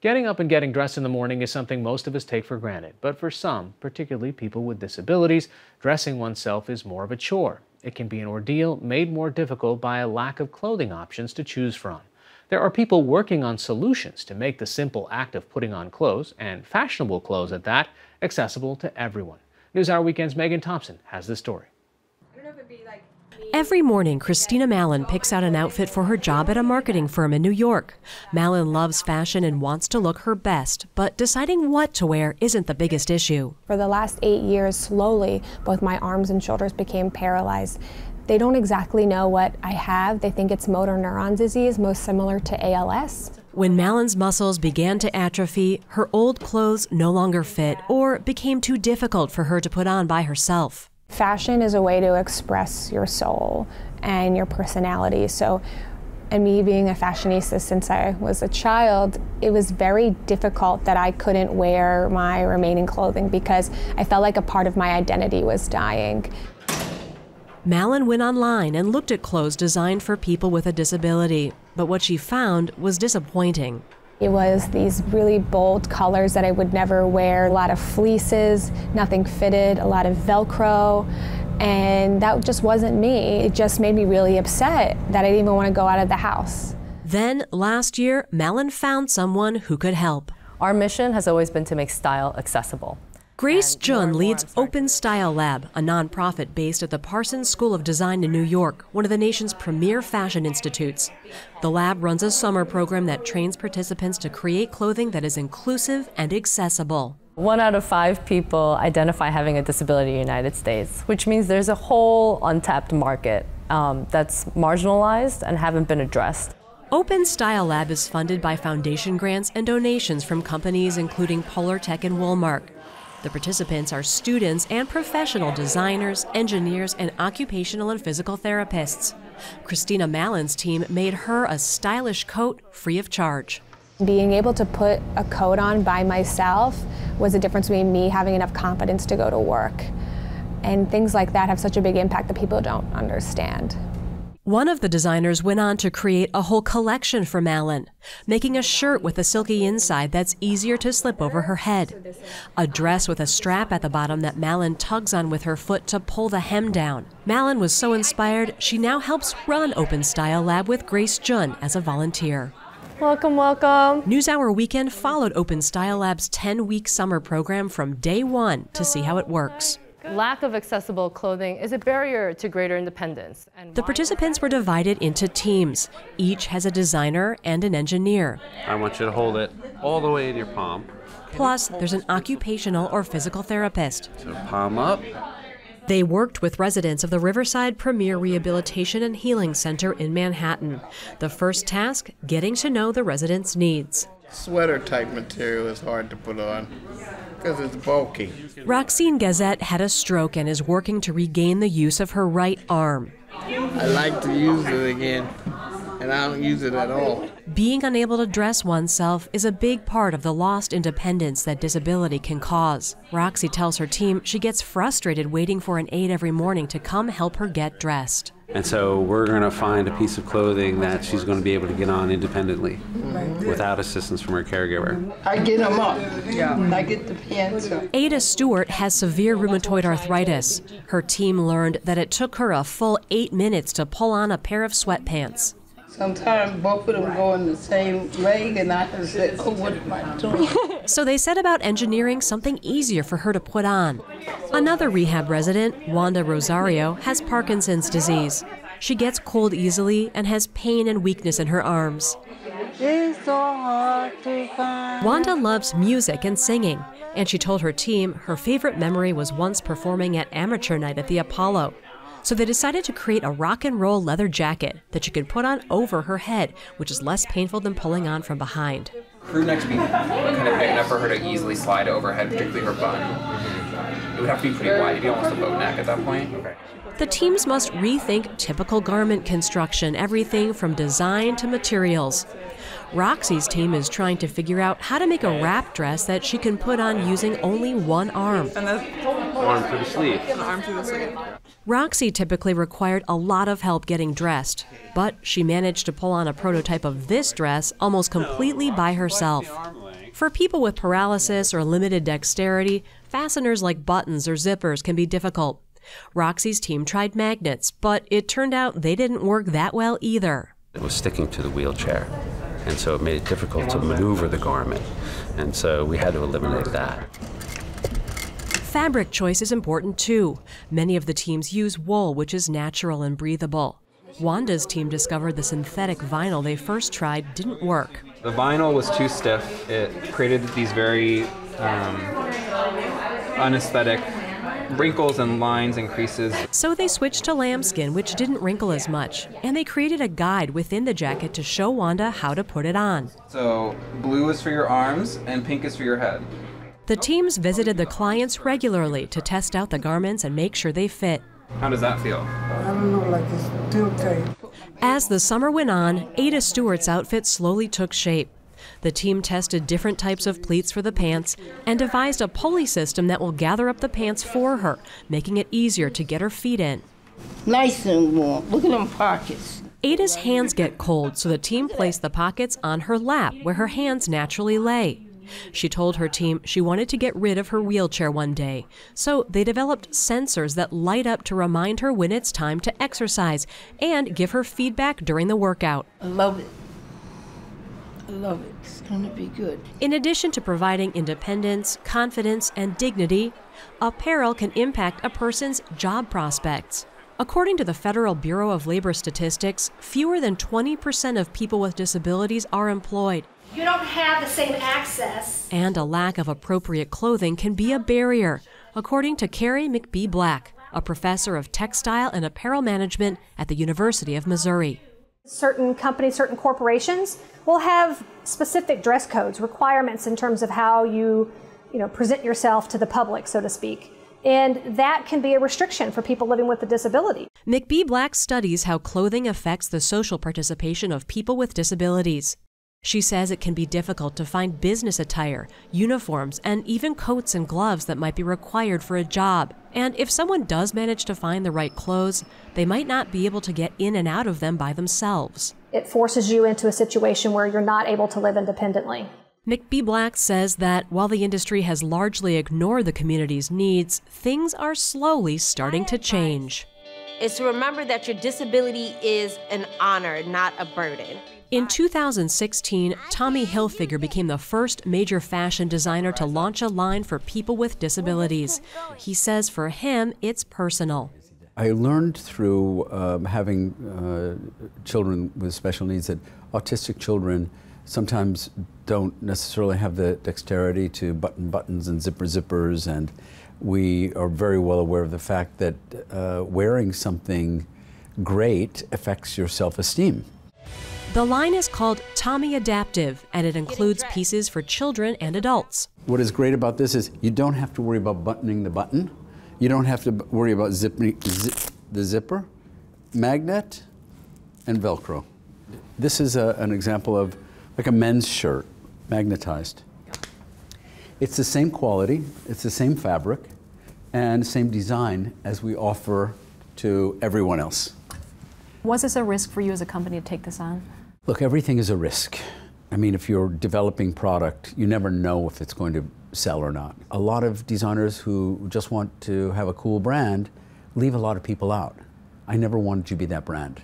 Getting up and getting dressed in the morning is something most of us take for granted, but for some, particularly people with disabilities, dressing oneself is more of a chore. It can be an ordeal made more difficult by a lack of clothing options to choose from. There are people working on solutions to make the simple act of putting on clothes, and fashionable clothes at that, accessible to everyone. NewsHour Weekend's Megan Thompson has the story. Every morning, Christina Mallon picks out an outfit for her job at a marketing firm in New York. Mallon loves fashion and wants to look her best, but deciding what to wear isn't the biggest issue. For the last eight years, slowly, both my arms and shoulders became paralyzed. They don't exactly know what I have. They think it's motor neuron disease, most similar to ALS. When Mallon's muscles began to atrophy, her old clothes no longer fit or became too difficult for her to put on by herself. Fashion is a way to express your soul and your personality. So, and me being a fashionista since I was a child, it was very difficult that I couldn't wear my remaining clothing because I felt like a part of my identity was dying. Mallon went online and looked at clothes designed for people with a disability, but what she found was disappointing. It was these really bold colors that I would never wear, a lot of fleeces, nothing fitted, a lot of Velcro, and that just wasn't me. It just made me really upset that I didn't even want to go out of the house. Then, last year, Mallon found someone who could help. Our mission has always been to make style accessible. Grace Jun leads Open Style Lab, a nonprofit based at the Parsons School of Design in New York, one of the nation's premier fashion institutes. The lab runs a summer program that trains participants to create clothing that is inclusive and accessible. One out of five people identify having a disability in the United States, which means there's a whole untapped market um, that's marginalized and haven't been addressed. Open Style Lab is funded by foundation grants and donations from companies including Polartec and Woolmark. The participants are students and professional designers, engineers, and occupational and physical therapists. Christina Mallon's team made her a stylish coat free of charge. Being able to put a coat on by myself was the difference between me having enough confidence to go to work. And things like that have such a big impact that people don't understand. One of the designers went on to create a whole collection for Mallon, making a shirt with a silky inside that's easier to slip over her head, a dress with a strap at the bottom that Mallon tugs on with her foot to pull the hem down. Mallon was so inspired, she now helps run Open Style Lab with Grace Jun as a volunteer. Welcome, welcome. NewsHour Weekend followed Open Style Lab's 10 week summer program from day one to see how it works. Lack of accessible clothing is a barrier to greater independence. And the participants were divided into teams. Each has a designer and an engineer. I want you to hold it all the way in your palm. Plus, there's an occupational or physical therapist. So palm up. They worked with residents of the Riverside Premier Rehabilitation and Healing Center in Manhattan. The first task, getting to know the residents' needs. Sweater type material is hard to put on because it's bulky. Roxine Gazette had a stroke and is working to regain the use of her right arm. I like to use it again, and I don't use it at all. Being unable to dress oneself is a big part of the lost independence that disability can cause. Roxy tells her team she gets frustrated waiting for an aide every morning to come help her get dressed. And so we're going to find a piece of clothing that she's going to be able to get on independently without assistance from her caregiver. I get them up. Yeah. I get the pants up. Ada Stewart has severe rheumatoid arthritis. Her team learned that it took her a full eight minutes to pull on a pair of sweatpants. Sometimes both of them go in the same leg, and I just say, oh, what am I doing? so they set about engineering something easier for her to put on. Another rehab resident, Wanda Rosario, has Parkinson's disease. She gets cold easily and has pain and weakness in her arms. So hard to find. Wanda loves music and singing, and she told her team her favorite memory was once performing at amateur night at the Apollo. So they decided to create a rock and roll leather jacket that she could put on over her head, which is less painful than pulling on from behind. Crew neck to be kind of big enough for her to easily slide overhead, particularly her bun. It would have to be pretty wide. It'd be almost a boat neck at that point. Okay. The teams must rethink typical garment construction, everything from design to materials. Roxy's team is trying to figure out how to make a wrap dress that she can put on using only one arm. And the arm through the sleeve. An arm through the sleeve. Roxy typically required a lot of help getting dressed, but she managed to pull on a prototype of this dress almost completely by herself. For people with paralysis or limited dexterity, fasteners like buttons or zippers can be difficult. Roxy's team tried magnets, but it turned out they didn't work that well either. It was sticking to the wheelchair, and so it made it difficult to maneuver the garment, and so we had to eliminate that. Fabric choice is important too. Many of the teams use wool, which is natural and breathable. Wanda's team discovered the synthetic vinyl they first tried didn't work. The vinyl was too stiff. It created these very um, unesthetic wrinkles and lines and creases. So they switched to lambskin, which didn't wrinkle as much, and they created a guide within the jacket to show Wanda how to put it on. So blue is for your arms and pink is for your head. The teams visited the clients regularly to test out the garments and make sure they fit. How does that feel? I don't know, like it's too tight. As the summer went on, Ada Stewart's outfit slowly took shape. The team tested different types of pleats for the pants and devised a pulley system that will gather up the pants for her, making it easier to get her feet in. Nice and warm. Look at them pockets. Ada's hands get cold, so the team placed the pockets on her lap where her hands naturally lay. She told her team she wanted to get rid of her wheelchair one day, so they developed sensors that light up to remind her when it's time to exercise and give her feedback during the workout. I love it. I love it. It's gonna be good. In addition to providing independence, confidence, and dignity, apparel can impact a person's job prospects. According to the Federal Bureau of Labor Statistics, fewer than 20% of people with disabilities are employed, You don't have the same access. and a lack of appropriate clothing can be a barrier, according to Carrie McBee Black, a professor of textile and apparel management at the University of Missouri. Certain companies, certain corporations will have specific dress codes, requirements in terms of how you, you know, present yourself to the public, so to speak. And that can be a restriction for people living with a disability. McBee Black studies how clothing affects the social participation of people with disabilities. She says it can be difficult to find business attire, uniforms, and even coats and gloves that might be required for a job. And if someone does manage to find the right clothes, they might not be able to get in and out of them by themselves. It forces you into a situation where you're not able to live independently. McBee Black says that while the industry has largely ignored the community's needs, things are slowly starting to change. Is to remember that your disability is an honor, not a burden. In 2016, Tommy Hilfiger became the first major fashion designer to launch a line for people with disabilities. He says for him, it's personal. I learned through um, having uh, children with special needs that autistic children sometimes don't necessarily have the dexterity to button buttons and zipper zippers, and we are very well aware of the fact that uh, wearing something great affects your self esteem. The line is called Tommy Adaptive, and it includes pieces for children and adults. What is great about this is you don't have to worry about buttoning the button. You don't have to worry about zipping zip, the zipper, magnet, and Velcro. This is a, an example of like a men's shirt, magnetized. It's the same quality, it's the same fabric, and same design as we offer to everyone else. Was this a risk for you as a company to take this on? Look, everything is a risk. I mean, if you're developing product, you never know if it's going to sell or not. A lot of designers who just want to have a cool brand leave a lot of people out. I never wanted to be that brand.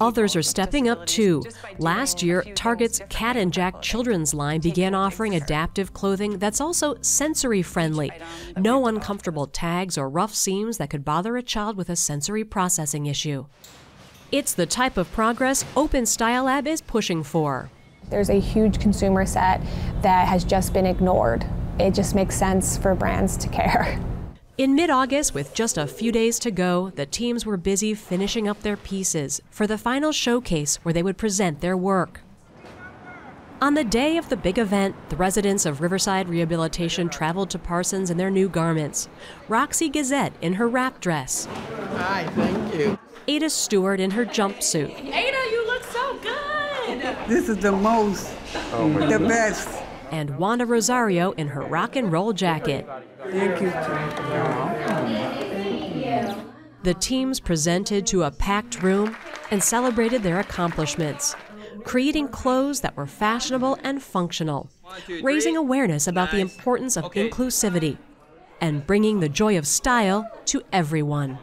Others are stepping up too. Last year, Target's Cat and Jack children's line began offering adaptive clothing that's also sensory friendly. No uncomfortable tags or rough seams that could bother a child with a sensory processing issue. It's the type of progress Open Style Lab is pushing for. There's a huge consumer set that has just been ignored. It just makes sense for brands to care. In mid August, with just a few days to go, the teams were busy finishing up their pieces for the final showcase where they would present their work. On the day of the big event, the residents of Riverside Rehabilitation traveled to Parsons in their new garments. Roxy Gazette in her wrap dress, Hi, thank you. Ada Stewart in her jumpsuit, Ada, you look so good. This is the most, oh the best. and Wanda Rosario in her rock and roll jacket. Thank you. Thank you. The teams presented to a packed room and celebrated their accomplishments, creating clothes that were fashionable and functional. raising awareness about the importance of inclusivity and bringing the joy of style to everyone.